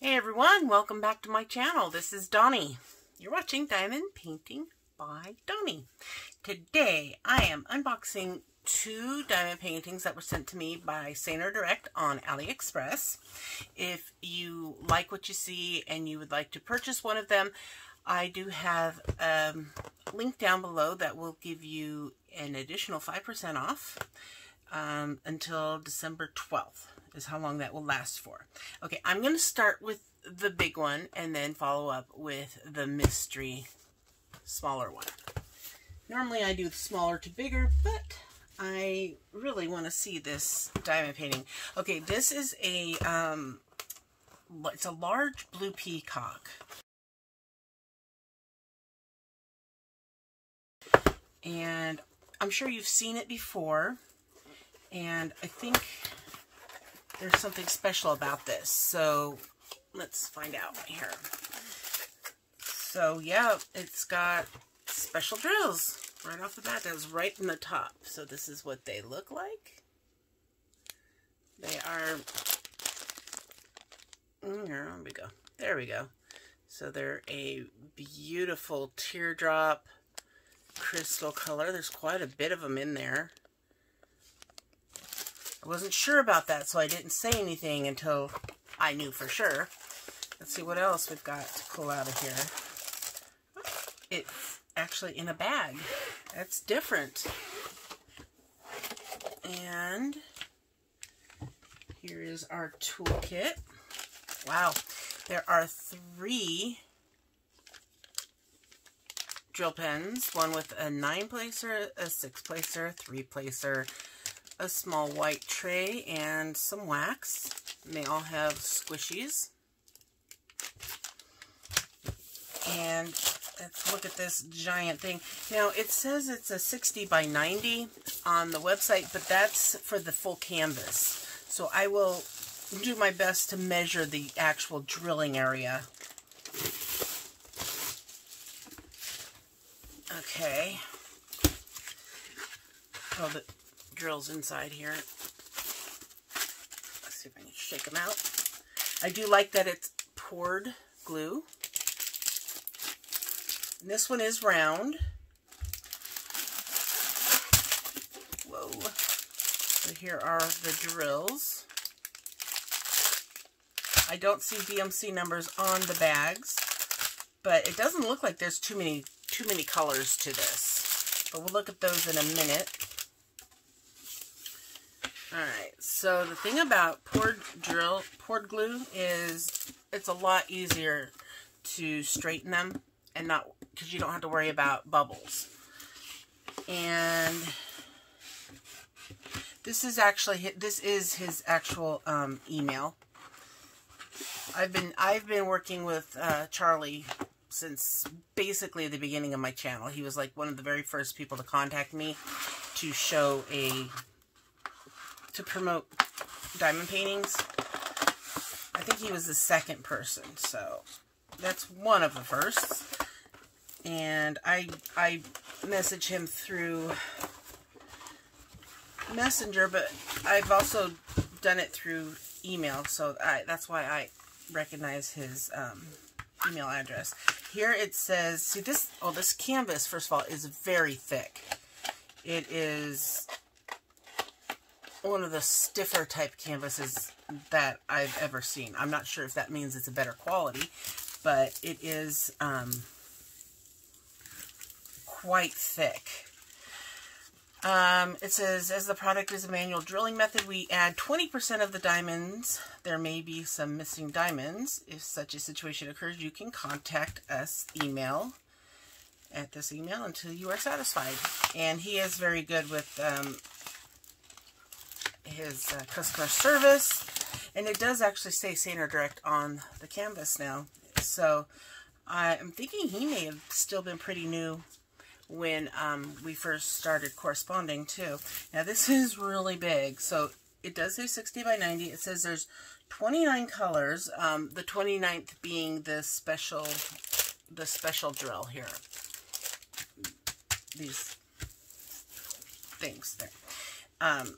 Hey everyone, welcome back to my channel. This is Doni. You're watching Diamond Painting by Doni. Today I am unboxing two diamond paintings that were sent to me by Saner Direct on AliExpress. If you like what you see and you would like to purchase one of them, I do have a link down below that will give you an additional 5% off um, until December 12th is how long that will last for. Okay, I'm going to start with the big one and then follow up with the mystery smaller one. Normally I do smaller to bigger, but I really want to see this diamond painting. Okay, this is a, um, it's a large blue peacock. And I'm sure you've seen it before. And I think there's something special about this. So let's find out here. So yeah, it's got special drills right off the bat. That was right in the top. So this is what they look like. They are, mm, here we go. There we go. So they're a beautiful teardrop crystal color. There's quite a bit of them in there. I wasn't sure about that, so I didn't say anything until I knew for sure. Let's see what else we've got to pull out of here. It's actually in a bag. That's different. And here is our toolkit. Wow, there are three drill pens, one with a nine placer, a six placer, three placer, a small white tray and some wax. And they all have squishies. And let's look at this giant thing. Now, it says it's a 60 by 90 on the website, but that's for the full canvas. So I will do my best to measure the actual drilling area. Okay. Oh, the drills inside here. Let's see if I can shake them out. I do like that it's poured glue. And this one is round. Whoa. So here are the drills. I don't see DMC numbers on the bags, but it doesn't look like there's too many too many colors to this. But we'll look at those in a minute. Alright, so the thing about poured drill, poured glue is it's a lot easier to straighten them and not, because you don't have to worry about bubbles. And this is actually, this is his actual um, email. I've been, I've been working with uh, Charlie since basically the beginning of my channel. He was like one of the very first people to contact me to show a to promote diamond paintings. I think he was the second person, so that's one of the firsts. And I I message him through Messenger, but I've also done it through email, so I, that's why I recognize his um, email address. Here it says, see this, oh, this canvas, first of all, is very thick. It is one of the stiffer type canvases that I've ever seen. I'm not sure if that means it's a better quality, but it is um, quite thick. Um, it says, as the product is a manual drilling method, we add 20% of the diamonds. There may be some missing diamonds. If such a situation occurs, you can contact us, email, at this email until you are satisfied. And he is very good with um, his uh, customer service. And it does actually say Saner Direct on the canvas now. So I'm thinking he may have still been pretty new when um, we first started corresponding too. Now this is really big. So it does say 60 by 90. It says there's 29 colors. Um, the 29th being the special, the special drill here. These things there. Um,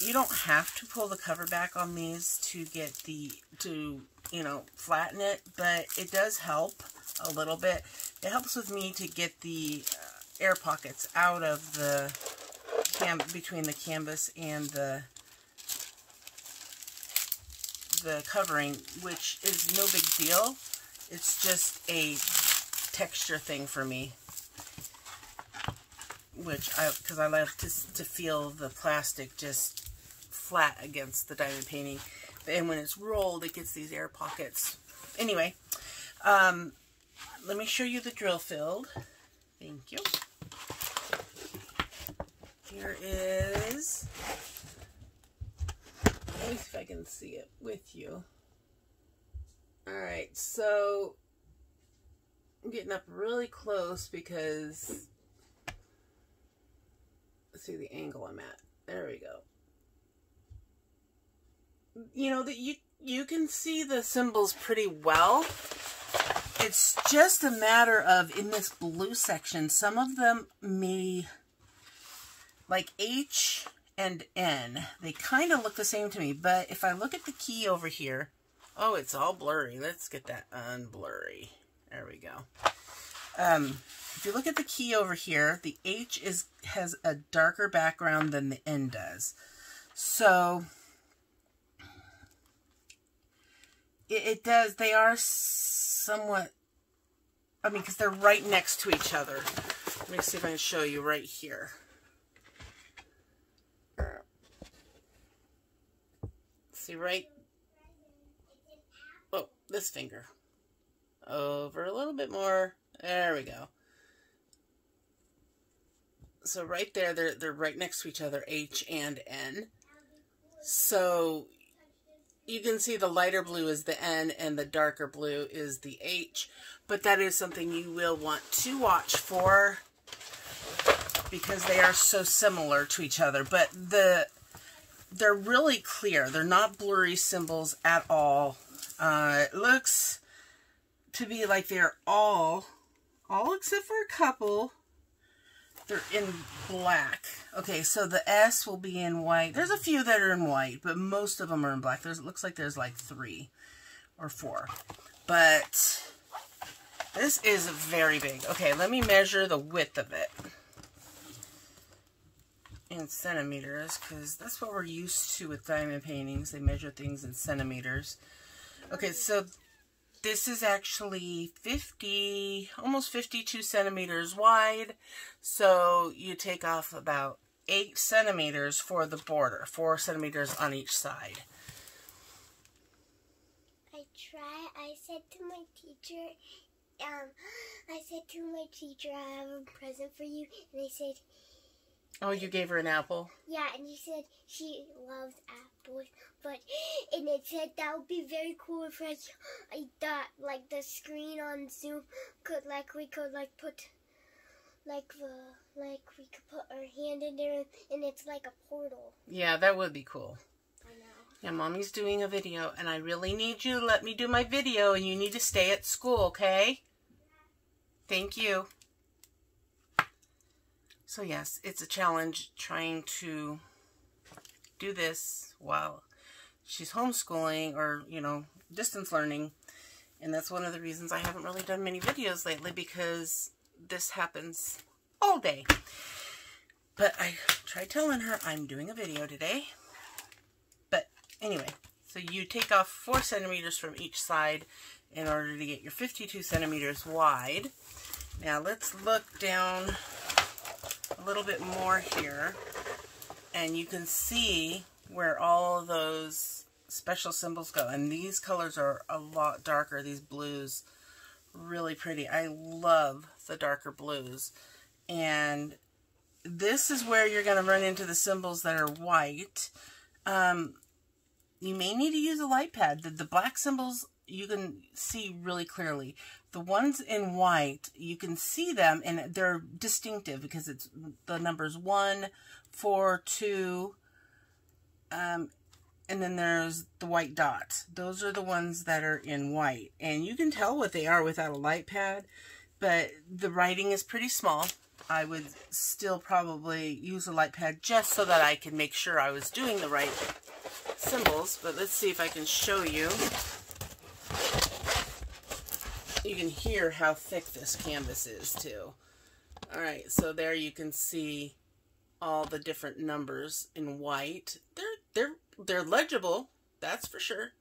you don't have to pull the cover back on these to get the to you know, flatten it, but it does help a little bit. It helps with me to get the uh, air pockets out of the cam between the canvas and the the covering, which is no big deal. It's just a texture thing for me, which I, because I like to, to feel the plastic just flat against the diamond painting. And when it's rolled, it gets these air pockets. Anyway, um, let me show you the drill field. Thank you. Here is, let me see if I can see it with you. All right, so I'm getting up really close because, let's see the angle I'm at. There we go. You know, that you, you can see the symbols pretty well. It's just a matter of, in this blue section, some of them may, like H and N, they kind of look the same to me. But if I look at the key over here, oh, it's all blurry. Let's get that unblurry. There we go. Um, if you look at the key over here, the H is has a darker background than the N does. So it, it does, they are somewhat, I mean, because they're right next to each other. Let me see if I can show you right here. See right, oh, this finger. Over a little bit more. There we go. So right there, they're, they're right next to each other, H and N. So you can see the lighter blue is the N and the darker blue is the H. But that is something you will want to watch for because they are so similar to each other. But the they're really clear. They're not blurry symbols at all. Uh, it looks to be like they're all, all except for a couple, they're in black. Okay, so the S will be in white. There's a few that are in white, but most of them are in black. There's, it looks like there's like three or four. But this is very big. Okay, let me measure the width of it in centimeters because that's what we're used to with diamond paintings. They measure things in centimeters. Okay, so this is actually 50, almost 52 centimeters wide. So you take off about 8 centimeters for the border, 4 centimeters on each side. I try, I said to my teacher, um, I said to my teacher, I have a present for you. And they said, Oh, you gave her an apple? Yeah, and you said she loves apples, but and it said that would be very cool if I, I thought like the screen on Zoom could like we could like put like the like we could put our hand in there and it's like a portal. Yeah, that would be cool. I know. Yeah, mommy's doing a video, and I really need you to let me do my video, and you need to stay at school, okay? Thank you. So yes, it's a challenge trying to do this while she's homeschooling or, you know, distance learning. And that's one of the reasons I haven't really done many videos lately because this happens all day. But I tried telling her I'm doing a video today. But anyway, so you take off 4 centimeters from each side in order to get your 52 centimeters wide. Now let's look down a little bit more here and you can see where all those special symbols go. And these colors are a lot darker. These blues really pretty. I love the darker blues. And this is where you're going to run into the symbols that are white. Um, you may need to use a light pad. The, the black symbols you can see really clearly. The ones in white, you can see them and they're distinctive because it's the numbers one, four, two, um, and then there's the white dots. Those are the ones that are in white. And you can tell what they are without a light pad, but the writing is pretty small. I would still probably use a light pad just so that I can make sure I was doing the right symbols. But let's see if I can show you. You can hear how thick this canvas is too. All right, so there you can see all the different numbers in white. They're they're they're legible, that's for sure.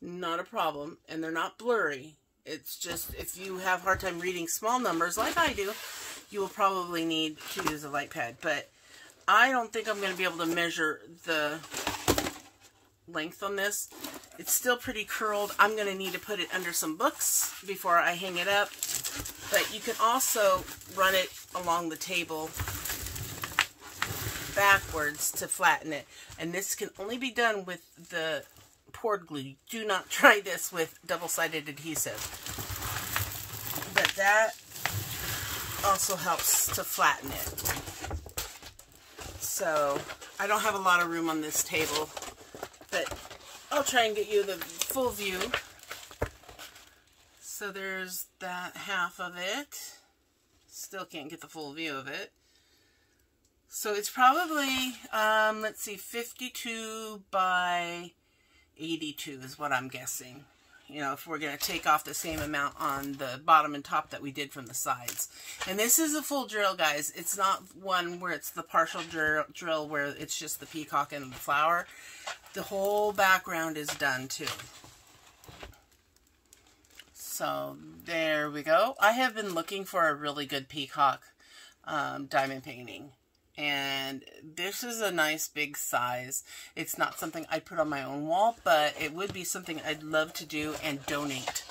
Not a problem, and they're not blurry. It's just if you have hard time reading small numbers like I do, you will probably need to use a light pad. But I don't think I'm going to be able to measure the length on this. It's still pretty curled. I'm going to need to put it under some books before I hang it up. But you can also run it along the table backwards to flatten it. And this can only be done with the poured glue. Do not try this with double-sided adhesive. But that also helps to flatten it. So, I don't have a lot of room on this table, but I'll try and get you the full view. So there's that half of it. Still can't get the full view of it. So it's probably, um, let's see, 52 by 82 is what I'm guessing. You know, if we're going to take off the same amount on the bottom and top that we did from the sides. And this is a full drill, guys. It's not one where it's the partial drill, drill where it's just the peacock and the flower. The whole background is done, too. So, there we go. I have been looking for a really good peacock um, diamond painting and this is a nice big size. It's not something I'd put on my own wall, but it would be something I'd love to do and donate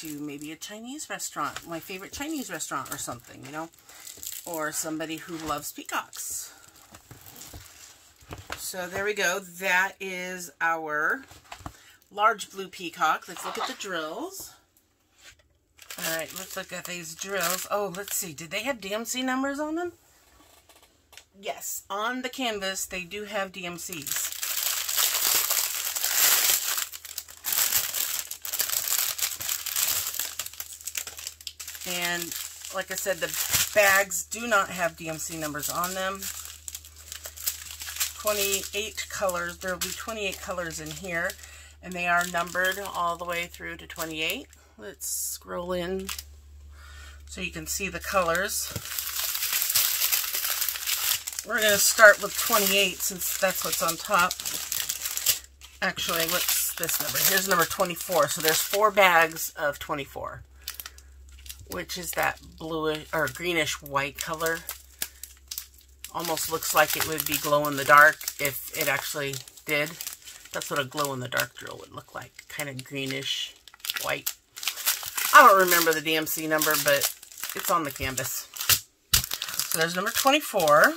to maybe a Chinese restaurant, my favorite Chinese restaurant or something, you know, or somebody who loves peacocks. So there we go. That is our large blue peacock. Let's look at the drills. All right, let's look at these drills. Oh, let's see. Did they have DMC numbers on them? Yes, on the canvas, they do have DMCs. And like I said, the bags do not have DMC numbers on them. 28 colors. There will be 28 colors in here. And they are numbered all the way through to 28. Let's scroll in so you can see the colors. We're going to start with 28 since that's what's on top. Actually, what's this number? Here's number 24. So there's four bags of 24, which is that bluish or greenish white color. Almost looks like it would be glow in the dark if it actually did. That's what a glow in the dark drill would look like. Kind of greenish white. I don't remember the DMC number, but it's on the canvas. So there's number 24.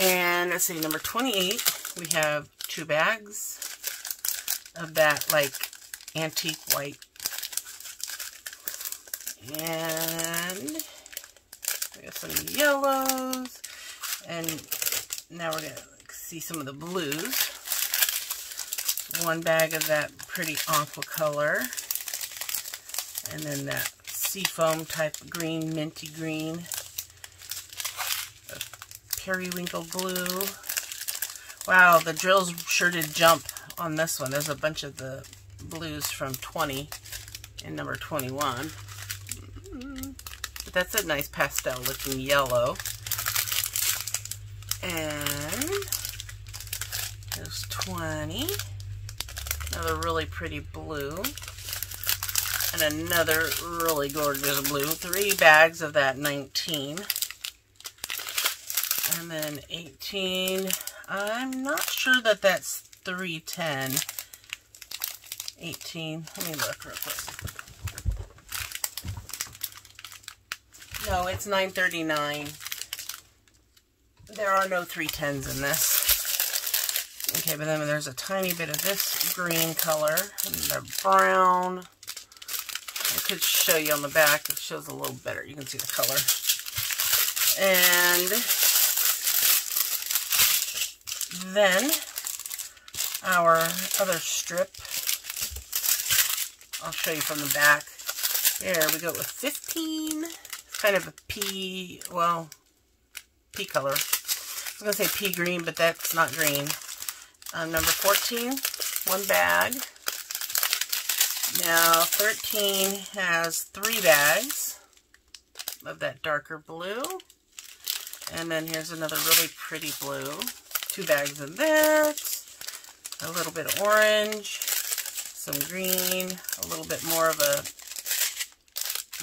And let's see, number 28, we have two bags of that, like, antique white. And we got some yellows. And now we're going to see some of the blues. One bag of that pretty aqua color. And then that seafoam type green, minty green. Periwinkle blue. Wow, the drills sure did jump on this one. There's a bunch of the blues from 20 and number 21. But that's a nice pastel looking yellow. And there's 20. Another really pretty blue and another really gorgeous blue. Three bags of that 19. And then 18. I'm not sure that that's 310. 18. Let me look real quick. No, it's 939. There are no 310s in this. Okay, but then there's a tiny bit of this green color and the brown could show you on the back. It shows a little better. You can see the color. And then our other strip. I'll show you from the back. There we go with 15. It's kind of a pea, well, pea color. I was going to say pea green, but that's not green. Uh, number 14, one bag. Now 13 has three bags of that darker blue. And then here's another really pretty blue. Two bags of that. A little bit of orange. Some green. A little bit more of a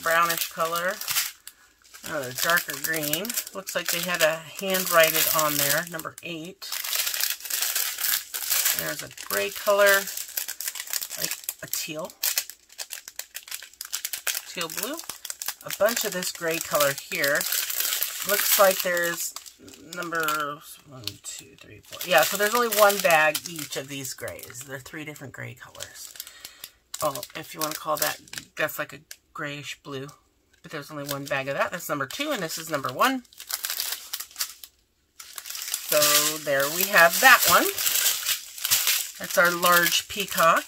brownish color. Another darker green. Looks like they had a hand write on there. Number eight. There's a gray color. Teal. Teal blue. A bunch of this gray color here. Looks like there's number one, two, three, four. Yeah, so there's only one bag each of these grays. They're three different gray colors. Oh, if you want to call that, that's like a grayish blue. But there's only one bag of that. That's number two, and this is number one. So there we have that one. That's our large peacock.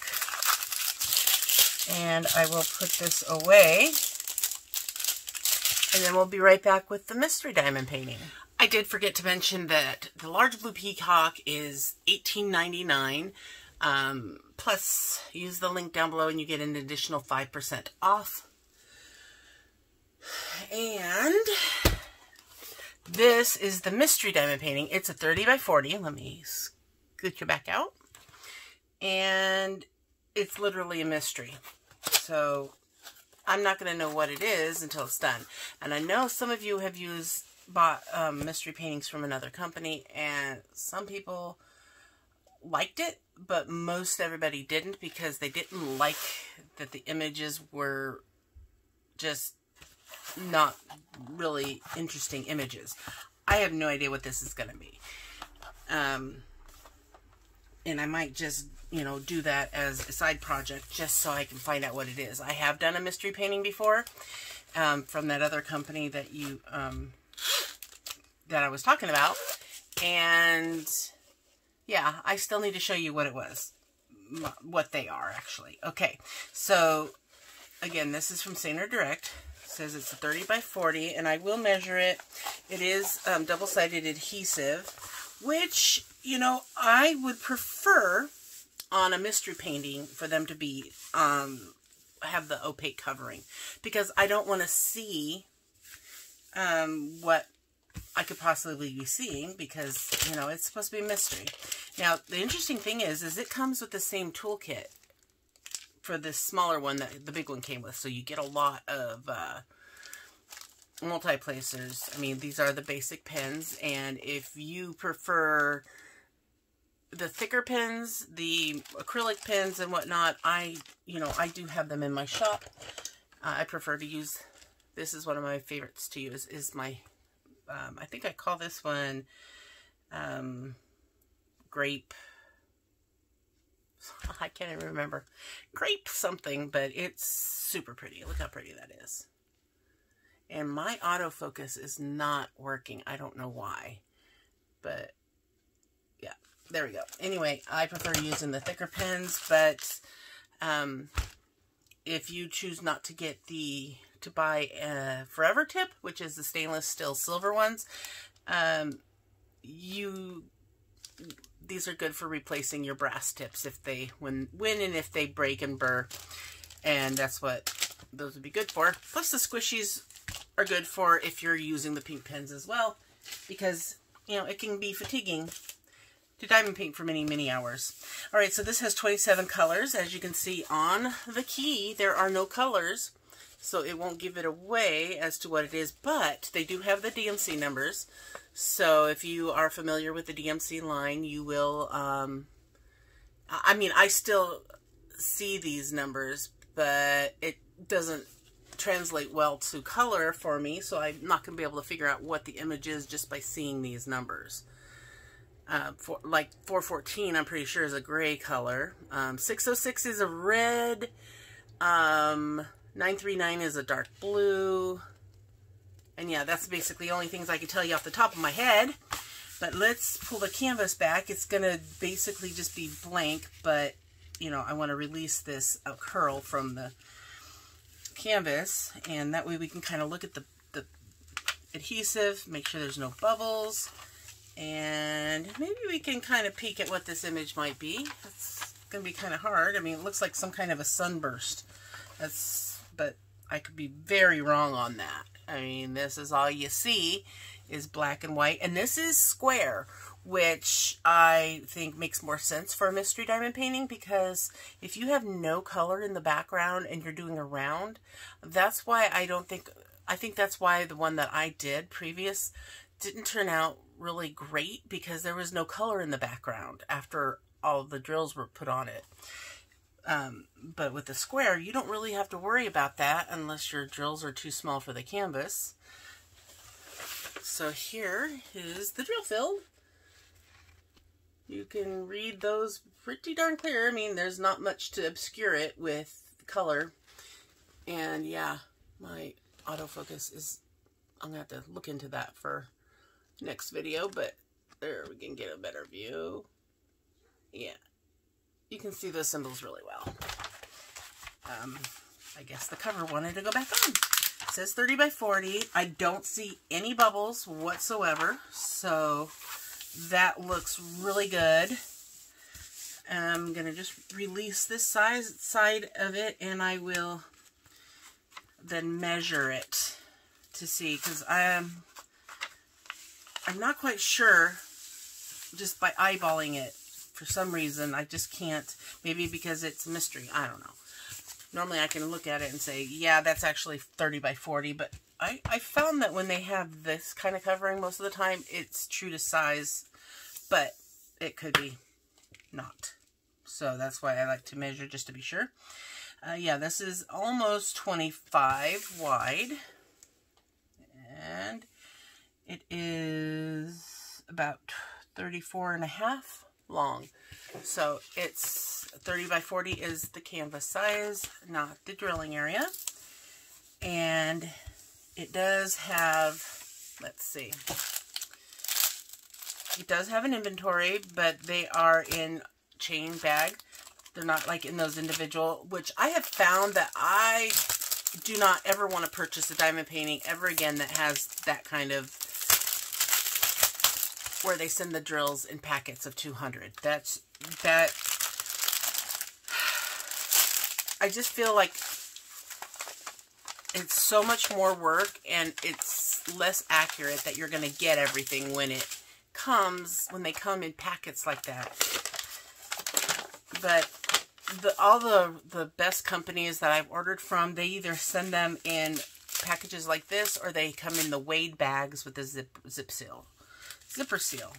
And I will put this away. And then we'll be right back with the mystery diamond painting. I did forget to mention that the large blue peacock is $18.99. Um, plus, use the link down below and you get an additional 5% off. And this is the mystery diamond painting. It's a 30 by 40. Let me scoot you back out. And it's literally a mystery. So I'm not going to know what it is until it's done. And I know some of you have used bought um, mystery paintings from another company, and some people liked it, but most everybody didn't because they didn't like that the images were just not really interesting images. I have no idea what this is going to be. Um, and I might just you know, do that as a side project just so I can find out what it is. I have done a mystery painting before um, from that other company that you, um, that I was talking about. And yeah, I still need to show you what it was, what they are actually. Okay, so again, this is from Saner Direct. It says it's a 30 by 40 and I will measure it. It is um, double-sided adhesive, which, you know, I would prefer on a mystery painting for them to be um, have the opaque covering because I don't want to see um, what I could possibly be seeing because, you know, it's supposed to be a mystery. Now, the interesting thing is, is it comes with the same toolkit for this smaller one that the big one came with. So you get a lot of uh, multi-placers. I mean, these are the basic pens. And if you prefer the thicker pens, the acrylic pens and whatnot, I, you know, I do have them in my shop. Uh, I prefer to use, this is one of my favorites to use, is my, um, I think I call this one um, grape, I can't even remember, grape something, but it's super pretty. Look how pretty that is. And my autofocus is not working. I don't know why, but there we go. Anyway, I prefer using the thicker pens, but um, if you choose not to get the, to buy a forever tip, which is the stainless steel silver ones, um, you, these are good for replacing your brass tips if they, when, when and if they break and burr. And that's what those would be good for. Plus the squishies are good for if you're using the pink pens as well, because, you know, it can be fatiguing to diamond paint for many, many hours. All right, so this has 27 colors. As you can see on the key, there are no colors, so it won't give it away as to what it is, but they do have the DMC numbers. So if you are familiar with the DMC line, you will, um, I mean, I still see these numbers, but it doesn't translate well to color for me, so I'm not going to be able to figure out what the image is just by seeing these numbers. Uh, for, like 414, I'm pretty sure is a gray color. Um, 606 is a red. Um, 939 is a dark blue. And yeah, that's basically the only things I can tell you off the top of my head. But let's pull the canvas back. It's going to basically just be blank, but, you know, I want to release this uh, curl from the canvas. And that way we can kind of look at the, the adhesive, make sure there's no bubbles. And maybe we can kind of peek at what this image might be. Let's going to be kind of hard. I mean, it looks like some kind of a sunburst. That's, but I could be very wrong on that. I mean, this is all you see is black and white. And this is square, which I think makes more sense for a mystery diamond painting because if you have no color in the background and you're doing a round, that's why I don't think, I think that's why the one that I did previous didn't turn out really great because there was no color in the background after all the drills were put on it. Um, but with the square, you don't really have to worry about that unless your drills are too small for the canvas. So here is the drill field. You can read those pretty darn clear. I mean, there's not much to obscure it with color. And yeah, my autofocus is, I'm going to have to look into that for next video, but there we can get a better view. Yeah, you can see the symbols really well. Um, I guess the cover wanted to go back on. It says 30 by 40. I don't see any bubbles whatsoever, so that looks really good. I'm going to just release this size, side of it, and I will then measure it to see, because I'm, I'm not quite sure just by eyeballing it for some reason, I just can't. Maybe because it's a mystery. I don't know. Normally I can look at it and say, yeah, that's actually 30 by 40. But I, I found that when they have this kind of covering most of the time, it's true to size. But it could be not. So that's why I like to measure just to be sure. Uh, yeah, this is almost 25 wide. And it is about 34 and a half long. So it's 30 by 40 is the canvas size, not the drilling area. And it does have, let's see, it does have an inventory, but they are in chain bag. They're not like in those individual, which I have found that I do not ever want to purchase a diamond painting ever again that has that kind of where they send the drills in packets of 200. That's, that, I just feel like it's so much more work and it's less accurate that you're going to get everything when it comes, when they come in packets like that. But the, all the, the best companies that I've ordered from, they either send them in packages like this or they come in the weighed bags with the zip, zip seal zipper seal.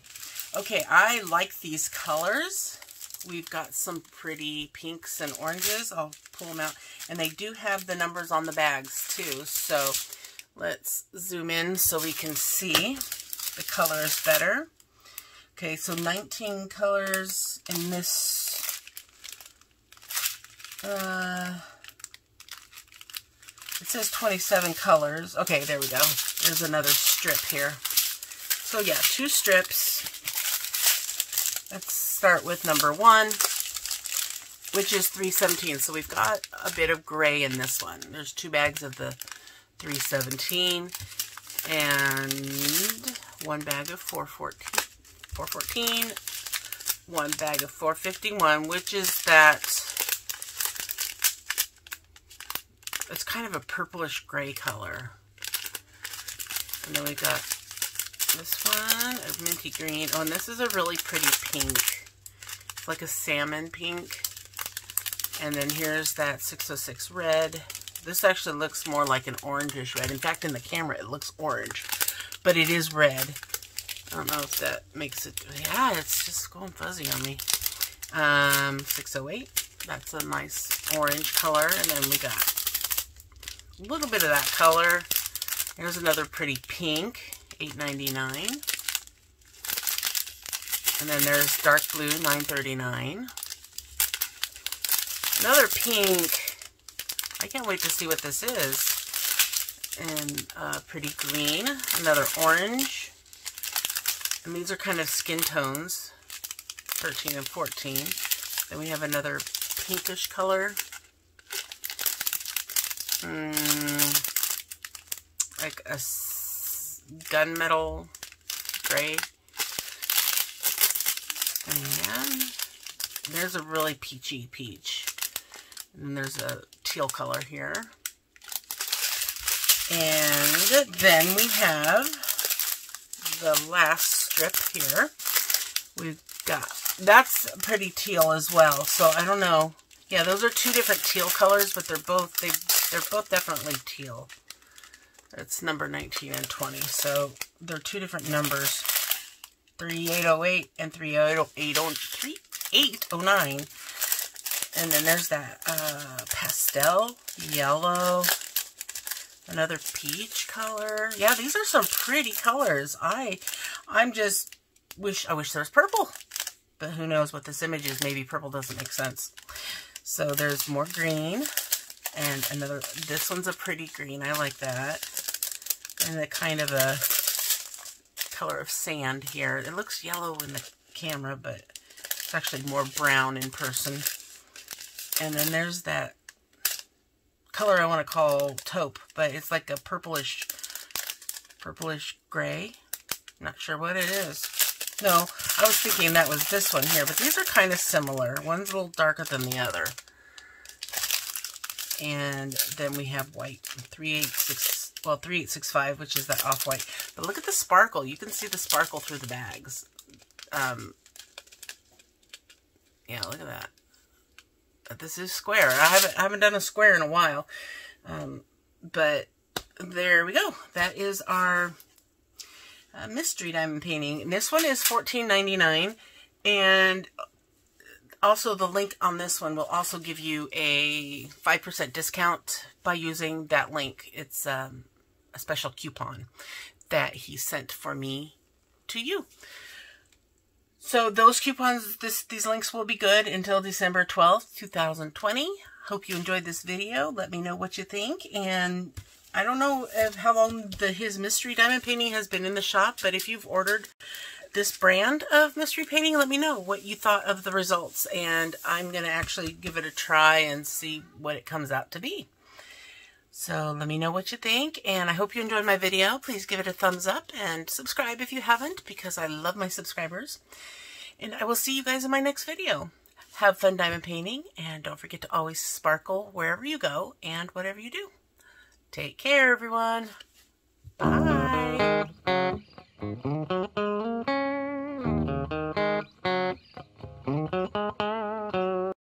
Okay, I like these colors. We've got some pretty pinks and oranges. I'll pull them out. And they do have the numbers on the bags too. So let's zoom in so we can see the colors better. Okay, so 19 colors in this. Uh, it says 27 colors. Okay, there we go. There's another strip here. So yeah, two strips. Let's start with number one, which is 317. So we've got a bit of gray in this one. There's two bags of the 317 and one bag of 414, 414 one bag of 451, which is that, it's kind of a purplish gray color. And then we've got this one, minty green. Oh, and this is a really pretty pink. It's like a salmon pink. And then here's that 606 red. This actually looks more like an orangish red. In fact, in the camera, it looks orange. But it is red. I don't know if that makes it... Yeah, it's just going fuzzy on me. Um, 608. That's a nice orange color. And then we got a little bit of that color. Here's another pretty pink. $8.99. And then there's dark blue, $9.39. Another pink. I can't wait to see what this is. And uh, pretty green. Another orange. And these are kind of skin tones. 13 and 14. Then we have another pinkish color. Mm, like a gunmetal gray. And there's a really peachy peach. And there's a teal color here. And then we have the last strip here. We've got, that's pretty teal as well. So I don't know. Yeah, those are two different teal colors, but they're both, they, they're both definitely teal. It's number 19 and 20. So they're two different numbers. 3808 and 3809. And then there's that uh, pastel yellow, another peach color. Yeah, these are some pretty colors. I, I'm just wish I wish there was purple, but who knows what this image is? Maybe purple doesn't make sense. So there's more green, and another. This one's a pretty green. I like that, and a kind of a color of sand here. It looks yellow in the camera, but it's actually more brown in person. And then there's that color I want to call taupe, but it's like a purplish, purplish gray. Not sure what it is. No, I was thinking that was this one here, but these are kind of similar. One's a little darker than the other. And then we have white, 386, well, 3865, which is that off-white. But look at the sparkle. You can see the sparkle through the bags. Um, yeah, look at that this is square. I haven't, I haven't done a square in a while. Um, but there we go. That is our uh, mystery diamond painting. This one is $14.99. And also the link on this one will also give you a 5% discount by using that link. It's um, a special coupon that he sent for me to you. So those coupons, this, these links will be good until December 12th, 2020. Hope you enjoyed this video. Let me know what you think. And I don't know how long the his mystery diamond painting has been in the shop, but if you've ordered this brand of mystery painting, let me know what you thought of the results. And I'm going to actually give it a try and see what it comes out to be. So let me know what you think, and I hope you enjoyed my video. Please give it a thumbs up and subscribe if you haven't, because I love my subscribers. And I will see you guys in my next video. Have fun diamond painting, and don't forget to always sparkle wherever you go and whatever you do. Take care, everyone. Bye.